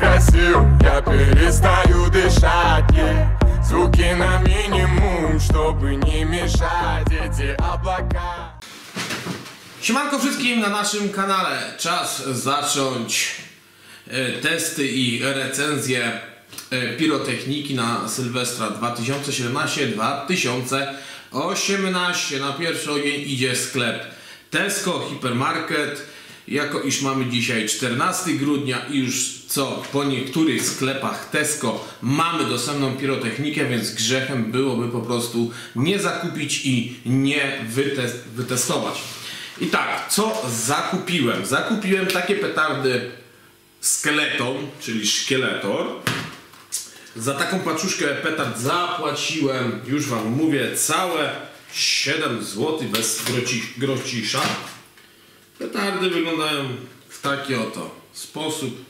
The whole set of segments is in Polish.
красив Я перестаю дышать yeah. Звуки на минимум, чтобы не мешать эти облака Siemanko wszystkim na naszym kanale. Czas zacząć e, testy i recenzję e, pirotechniki na Sylwestra 2017-2018. Na pierwszy ogień idzie sklep Tesco Hipermarket. Jako iż mamy dzisiaj 14 grudnia i już co po niektórych sklepach Tesco mamy dostępną pirotechnikę, więc grzechem byłoby po prostu nie zakupić i nie wytes- wytestować. I tak, co zakupiłem? Zakupiłem takie petardy skeleton, czyli szkieletor. Za taką paczuszkę petard zapłaciłem, już Wam mówię, całe 7 zł bez groci. Petardy wyglądają w taki oto sposób.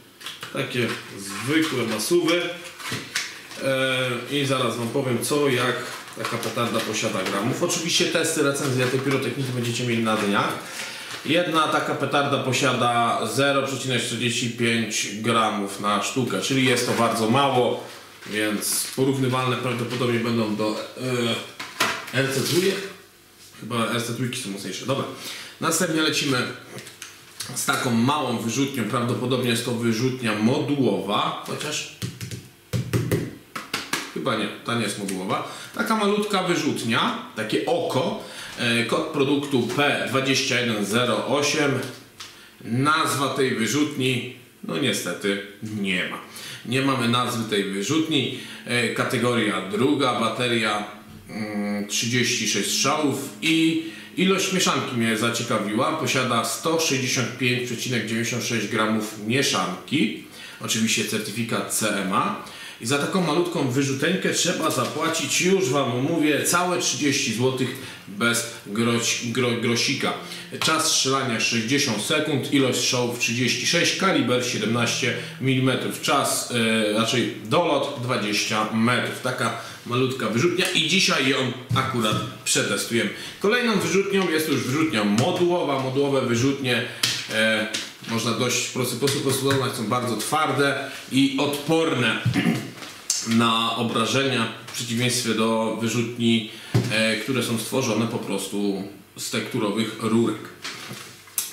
Takie zwykłe masuwy. E, I zaraz Wam powiem co, jak taka petarda posiada gramów. Oczywiście testy, recenzje tej pirotechniki będziecie mieli na dniach. Jedna taka petarda posiada 0,45 gramów na sztukę, czyli jest to bardzo mało, więc porównywalne prawdopodobnie będą do e, RC2. Chyba RC2 są mocniejsze. Dobra. Następnie lecimy z taką małą wyrzutnią. Prawdopodobnie jest to wyrzutnia modułowa, chociaż Chyba nie, ta nie jest modułowa. Taka malutka wyrzutnia, takie oko. E, Kod produktu P2108. Nazwa tej wyrzutni, no niestety nie ma. Nie mamy nazwy tej wyrzutni. E, Kategoria druga, bateria mm, 36 strzałów i ilość mieszanki mnie zaciekawiła. Posiada 165,96 gramów mieszanki. Oczywiście certyfikat CMA. I za taką malutką wyrzuteńkę trzeba zapłacić, już Wam mówię, całe 30 zł bez groś, gro, grosika. Czas strzelania 60 sekund, ilość strzałów 36, kaliber 17 mm. Czas, e, raczej dolot 20 metrów. Taka malutka wyrzutnia i dzisiaj ją akurat przetestujemy. Kolejną wyrzutnią jest już wyrzutnia modułowa. Modułowe wyrzutnie e, można dość w prosty sposób są bardzo twarde i odporne na obrażenia w przeciwieństwie do wyrzutni, e, które są stworzone po prostu z tekturowych rurek.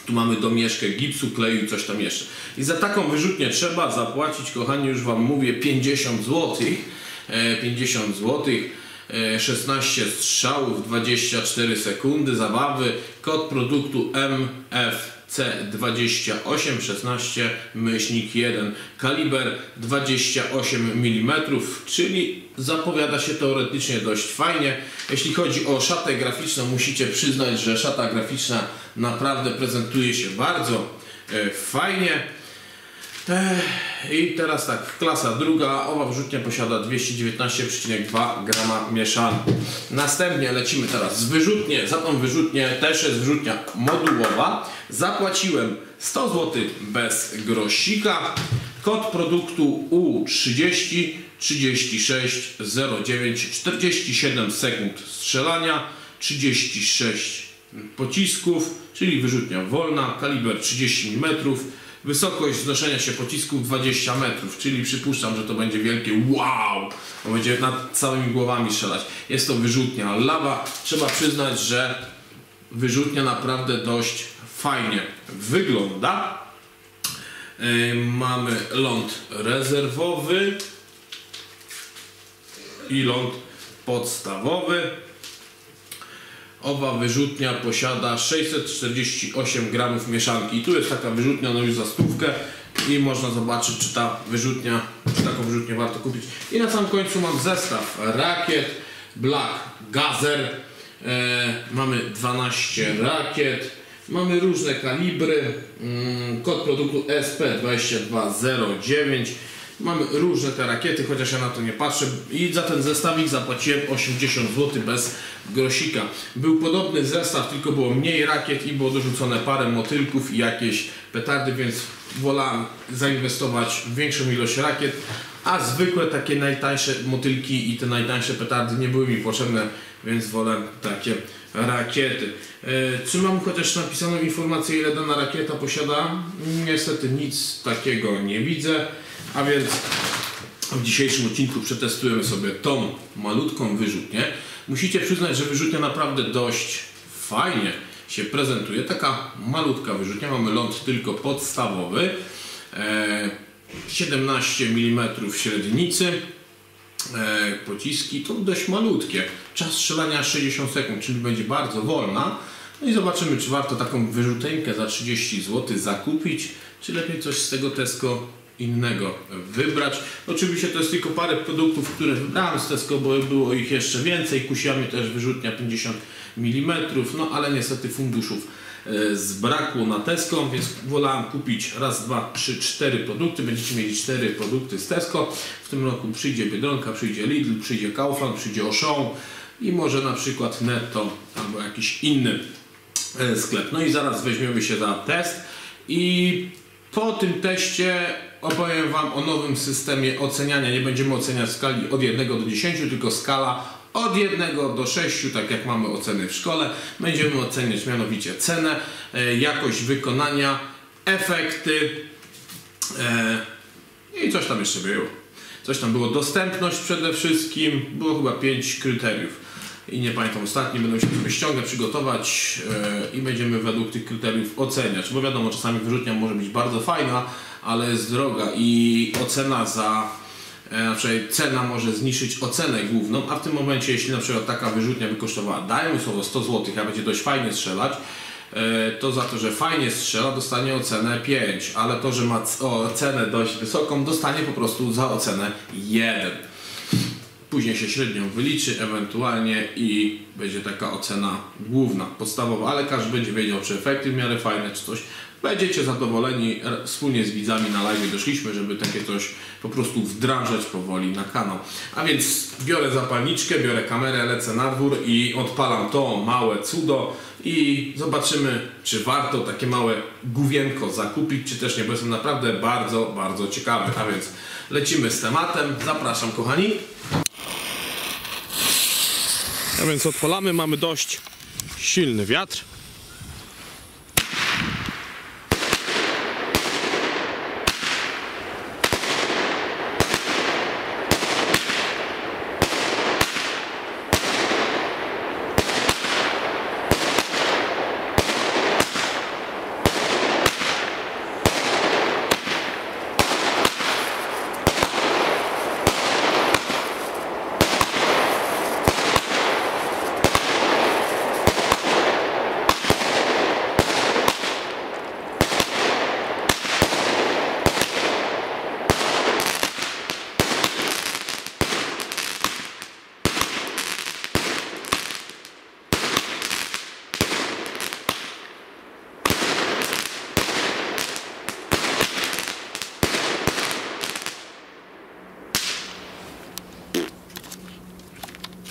Tu mamy domieszkę gipsu, kleju i coś tam jeszcze. I za taką wyrzutnię trzeba zapłacić, kochani, już Wam mówię, 50 zł. 50 zł. 16 strzałów, 24 sekundy zabawy. Kod produktu MFC28 16 myślnik 1. Kaliber 28 mm, czyli zapowiada się teoretycznie dość fajnie. Jeśli chodzi o szatę graficzną, musicie przyznać, że szata graficzna naprawdę prezentuje się bardzo e, fajnie. I teraz tak, klasa druga, owa wyrzutnia posiada 219,2 grama mieszanki. Następnie lecimy teraz z wyrzutnie, za tą wyrzutnię też jest wyrzutnia modułowa. Zapłaciłem 100 zł bez grosika. Kod produktu U30 36 09 47 sekund strzelania, 36 pocisków, czyli wyrzutnia wolna, kaliber 30 mm. Wysokość wznoszenia się pocisków 20 metrów, czyli przypuszczam, że to będzie wielkie wow, bo będzie nad całymi głowami strzelać. Jest to wyrzutnia lawa. Trzeba przyznać, że wyrzutnia naprawdę dość fajnie wygląda. Yy, mamy ląd rezerwowy i ląd podstawowy. Owa wyrzutnia posiada 648 gramów mieszanki. I tu jest taka wyrzutnia no już za stówkę i można zobaczyć, czy ta wyrzutnia, czy taką wyrzutnię warto kupić. I na samym końcu mam zestaw rakiet Black Gazer. E, mamy 12 rakiet. Mamy różne kalibry. Mm, kod produktu SP2209. Mamy różne te rakiety, chociaż ja na to nie patrzę. I za ten zestawik zapłaciłem 80 zł bez grosika. Był podobny zestaw, tylko było mniej rakiet i było dorzucone parę motylków i jakieś petardy, więc wolałem zainwestować w większą ilość rakiet. A zwykłe takie najtańsze motylki i te najtańsze petardy nie były mi potrzebne, więc wolę takie rakiety. E, Czy mam chociaż napisaną informację, ile dana rakieta posiada? Niestety nic takiego nie widzę, a więc w dzisiejszym odcinku przetestujemy sobie tą malutką wyrzutnię. Musicie przyznać, że wyrzutnia naprawdę dość fajnie się prezentuje. Taka malutka wyrzutnia, mamy ląd tylko podstawowy. E, 17 mm średnicy. E, pociski to dość malutkie. Czas strzelania 60 sekund, czyli będzie bardzo wolna. No i zobaczymy, czy warto taką wyrzuteńkę za 30 zł zakupić, czy lepiej coś z tego Tesco innego wybrać. Oczywiście to jest tylko parę produktów, które wybrałem z Tesco, bo było ich jeszcze więcej. Kusiła mnie też wyrzutnia 50 mm, no ale niestety funduszów e, zbrakło na Tesco, więc wolałem kupić raz, dwa, trzy, cztery produkty. Będziecie mieli cztery produkty z Tesco. W tym roku przyjdzie Biedronka, przyjdzie Lidl, przyjdzie Kaufland, przyjdzie Auchan i może na przykład Netto albo jakiś inny e, sklep. No i zaraz weźmiemy się za test i po tym teście opowiem Wam o nowym systemie oceniania. Nie będziemy oceniać skali od 1 do 10, tylko skala od 1 do 6, tak jak mamy oceny w szkole. Będziemy oceniać mianowicie cenę, e, jakość wykonania, efekty e, i coś tam jeszcze było. Coś tam było dostępność przede wszystkim, było chyba 5 kryteriów. I nie pamiętam ostatni, będę musiał sobie ściągę przygotować e, i będziemy według tych kryteriów oceniać. Bo wiadomo, czasami wyrzutnia może być bardzo fajna, ale jest droga i ocena za na przykład cena może zniszczyć ocenę główną, a w tym momencie, jeśli na przykład taka wyrzutnia by kosztowała, dajmy słowo 100 zł, a będzie dość fajnie strzelać, e, to za to, że fajnie strzela, dostanie ocenę 5, ale to, że ma cenę dość wysoką, dostanie po prostu za ocenę 1. Później się średnią wyliczy ewentualnie i będzie taka ocena główna, podstawowa, ale każdy będzie wiedział, czy efekty w miarę fajne, czy coś. Będziecie zadowoleni, wspólnie z widzami na live doszliśmy, żeby takie coś po prostu wdrażać powoli na kanał. A więc biorę zapalniczkę, biorę kamerę, lecę na dwór i odpalam to małe cudo i zobaczymy, czy warto takie małe główienko zakupić, czy też nie, bo jestem naprawdę bardzo, bardzo ciekawy. A więc lecimy z tematem. Zapraszam kochani. A więc odpalamy, mamy dość silny wiatr.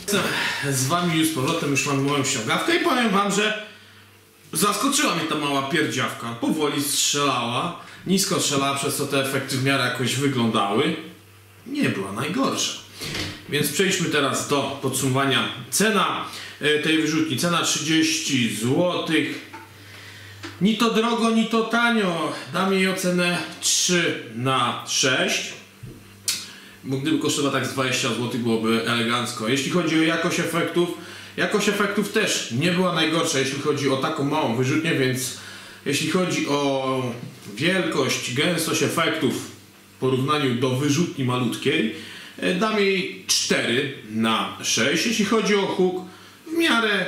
Jestem z wami już z powrotem, już mam moją ściągawkę i powiem wam, że zaskoczyła mnie ta mała pierdziawka. Powoli strzelała, nisko strzelała, przez co te efekty w miarę jakoś wyglądały. Nie była najgorsza. Więc przejdźmy teraz do podsumowania. Cena e, tej wyrzutni, cena 30 zł. Ni to drogo, ni to tanio. Dam jej ocenę 3 na 6 bo gdyby kosztowała tak z 20 zł byłoby elegancko. Jeśli chodzi o jakość efektów, jakość efektów też nie była najgorsza, jeśli chodzi o taką małą wyrzutnię, więc jeśli chodzi o wielkość, gęstość efektów w porównaniu do wyrzutni malutkiej, e, dam jej 4 na 6. Jeśli chodzi o huk, w miarę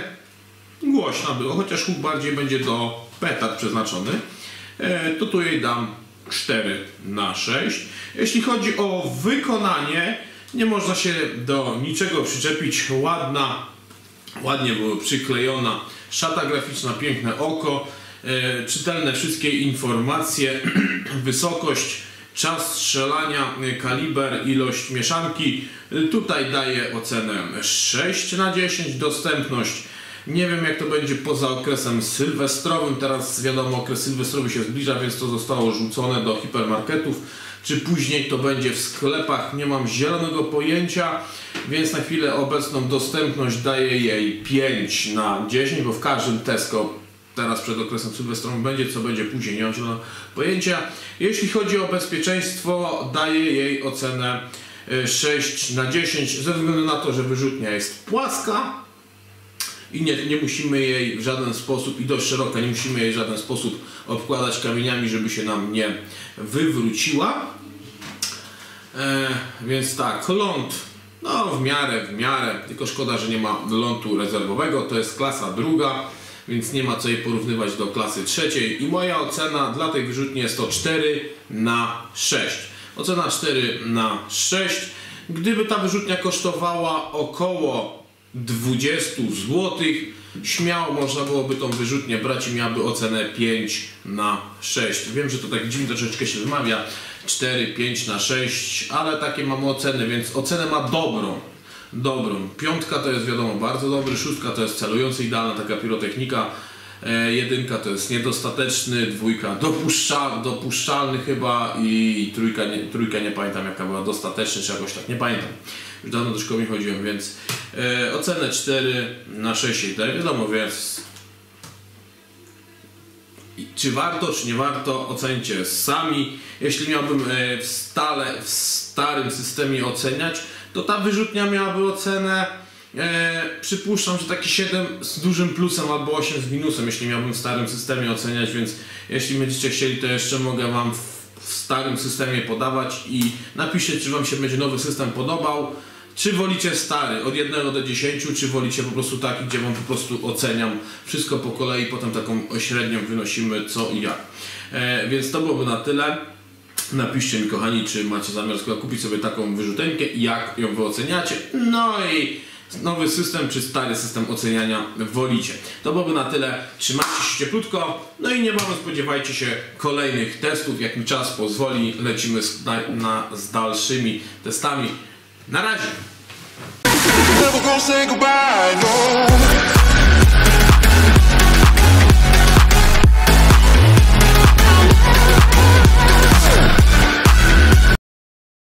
głośno było, chociaż huk bardziej będzie do petard przeznaczony, e, to tu jej dam 4 na 6. Jeśli chodzi o wykonanie, nie można się do niczego przyczepić. Ładna, ładnie było przyklejona szata graficzna, piękne oko, e, czytelne wszystkie informacje, wysokość, czas strzelania, kaliber, ilość mieszanki. Tutaj daję ocenę 6 na 10, dostępność Nie wiem jak to będzie poza okresem sylwestrowym. Teraz wiadomo okres sylwestrowy się zbliża, więc to zostało rzucone do hipermarketów. Czy później to będzie w sklepach, nie mam zielonego pojęcia, więc na chwilę obecną dostępność daje jej 5 na 10, bo w każdym Tesco teraz przed okresem sylwestrowym będzie, co będzie później, nie mam zielonego pojęcia. Jeśli chodzi o bezpieczeństwo, daje jej ocenę y, 6 na 10, ze względu na to, że wyrzutnia jest płaska i nie, nie musimy jej w żaden sposób, i dość szeroka, nie musimy jej w żaden sposób obkładać kamieniami, żeby się nam nie wywróciła. E, więc tak, ląd, no w miarę, w miarę, tylko szkoda, że nie ma lądu rezerwowego, to jest klasa druga, więc nie ma co jej porównywać do klasy trzeciej i moja ocena dla tej wyrzutni jest to 4 na 6. Ocena 4 na 6. Gdyby ta wyrzutnia kosztowała około 20 zł, śmiało można byłoby tą wyrzutnię brać i miałaby ocenę 5 na 6. Wiem, że to tak dziwnie troszeczkę się wymawia 4, 5 na 6, ale takie mamy oceny, więc ocenę ma dobrą. Dobrą. Piątka to jest wiadomo bardzo dobry, szóstka to jest celujący idealna taka pirotechnika. E, jedynka to jest niedostateczny, dwójka dopuszcza, dopuszczalny chyba i trójka nie, trójka nie pamiętam jaka była dostateczny czy jakoś tak, nie pamiętam. Już dawno do szkoły nie chodziłem, więc e, ocenę 4 na 6 jej daję. Wiadomo, więc i czy warto, czy nie warto, ocencie sami. Jeśli miałbym e, w, stale, w starym systemie oceniać, to ta wyrzutnia miałaby ocenę e, przypuszczam, że taki 7 z dużym plusem albo 8 z minusem, jeśli miałbym w starym systemie oceniać, więc jeśli będziecie chcieli, to jeszcze mogę Wam w, starym systemie podawać i napiszcie, czy Wam się będzie nowy system podobał. Czy wolicie stary od 1 do 10, czy wolicie po prostu taki, gdzie wam po prostu oceniam wszystko po kolei, potem taką średnią wynosimy co i jak. E, więc to byłoby na tyle. Napiszcie mi kochani, czy macie zamiar kupić sobie taką wyrzuteńkę i jak ją wy oceniacie. No i nowy system czy stary system oceniania wolicie. To byłoby na tyle. Trzymajcie się cieplutko. No i niebawem spodziewajcie się kolejnych testów. Jak mi czas pozwoli, lecimy z, na, na, z dalszymi testami. Na razie!